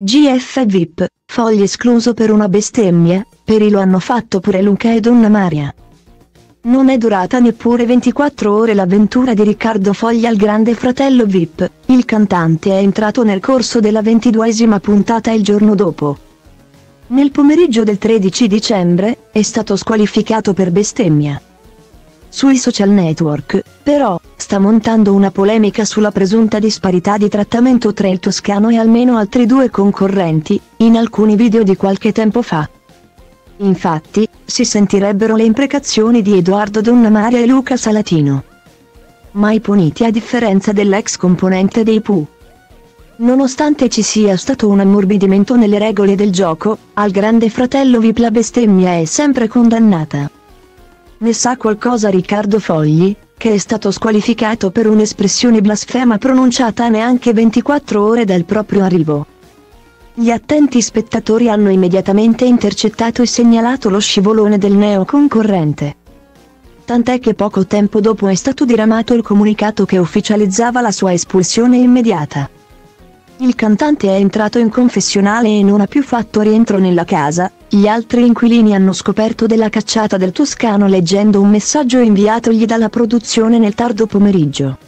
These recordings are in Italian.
GF VIP, fogli escluso per una bestemmia, Peri lo hanno fatto pure Luca e Donna Maria. Non è durata neppure 24 ore l'avventura di Riccardo Fogli al grande fratello VIP, il cantante è entrato nel corso della ventiduesima puntata il giorno dopo. Nel pomeriggio del 13 dicembre, è stato squalificato per bestemmia. Sui social network, però, sta montando una polemica sulla presunta disparità di trattamento tra il toscano e almeno altri due concorrenti, in alcuni video di qualche tempo fa. Infatti, si sentirebbero le imprecazioni di Edoardo Donnamaria e Luca Salatino. Mai puniti a differenza dell'ex componente dei Pooh. Nonostante ci sia stato un ammorbidimento nelle regole del gioco, al grande fratello VIP la bestemmia è sempre condannata. Ne sa qualcosa Riccardo Fogli, che è stato squalificato per un'espressione blasfema pronunciata neanche 24 ore dal proprio arrivo. Gli attenti spettatori hanno immediatamente intercettato e segnalato lo scivolone del neo concorrente. Tant'è che poco tempo dopo è stato diramato il comunicato che ufficializzava la sua espulsione immediata. Il cantante è entrato in confessionale e non ha più fatto rientro nella casa, gli altri inquilini hanno scoperto della cacciata del toscano leggendo un messaggio inviatogli dalla produzione nel tardo pomeriggio.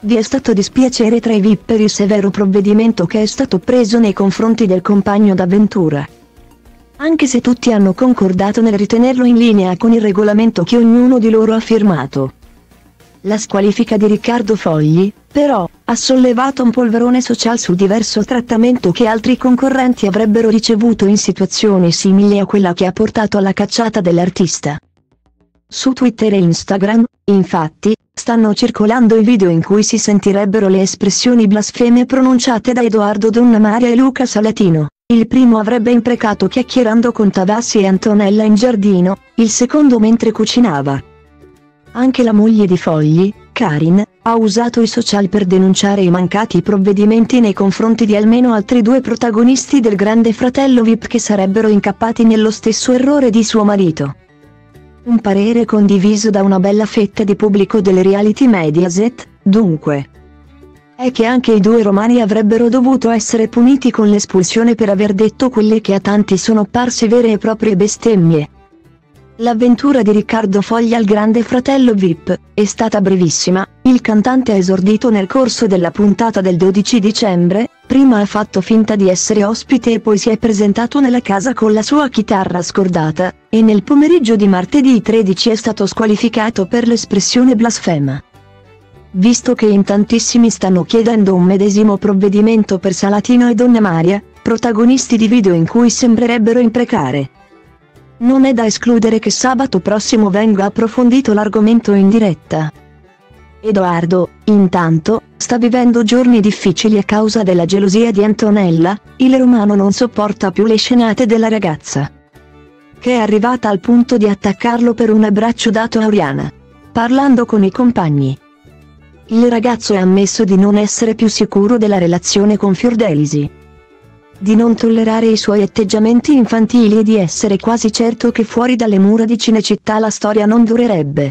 Vi è stato dispiacere tra i VIP per il severo provvedimento che è stato preso nei confronti del compagno d'avventura. Anche se tutti hanno concordato nel ritenerlo in linea con il regolamento che ognuno di loro ha firmato. La squalifica di Riccardo Fogli, però, ha sollevato un polverone social sul diverso trattamento che altri concorrenti avrebbero ricevuto in situazioni simili a quella che ha portato alla cacciata dell'artista. Su Twitter e Instagram, infatti, stanno circolando i video in cui si sentirebbero le espressioni blasfeme pronunciate da Edoardo Donnamaria e Luca Salatino. Il primo avrebbe imprecato chiacchierando con Tavassi e Antonella in giardino, il secondo mentre cucinava. Anche la moglie di Fogli, Karin, ha usato i social per denunciare i mancati provvedimenti nei confronti di almeno altri due protagonisti del grande fratello VIP che sarebbero incappati nello stesso errore di suo marito. Un parere condiviso da una bella fetta di pubblico delle reality Mediaset, dunque. È che anche i due romani avrebbero dovuto essere puniti con l'espulsione per aver detto quelle che a tanti sono parse vere e proprie bestemmie. L'avventura di Riccardo Foglia al grande fratello VIP, è stata brevissima, il cantante ha esordito nel corso della puntata del 12 dicembre, prima ha fatto finta di essere ospite e poi si è presentato nella casa con la sua chitarra scordata, e nel pomeriggio di martedì 13 è stato squalificato per l'espressione blasfema. Visto che in tantissimi stanno chiedendo un medesimo provvedimento per Salatino e Donna Maria, protagonisti di video in cui sembrerebbero imprecare. Non è da escludere che sabato prossimo venga approfondito l'argomento in diretta. Edoardo, intanto, sta vivendo giorni difficili a causa della gelosia di Antonella, il romano non sopporta più le scenate della ragazza. Che è arrivata al punto di attaccarlo per un abbraccio dato a Oriana. Parlando con i compagni. Il ragazzo ha ammesso di non essere più sicuro della relazione con Fiordelisi di non tollerare i suoi atteggiamenti infantili e di essere quasi certo che fuori dalle mura di Cinecittà la storia non durerebbe.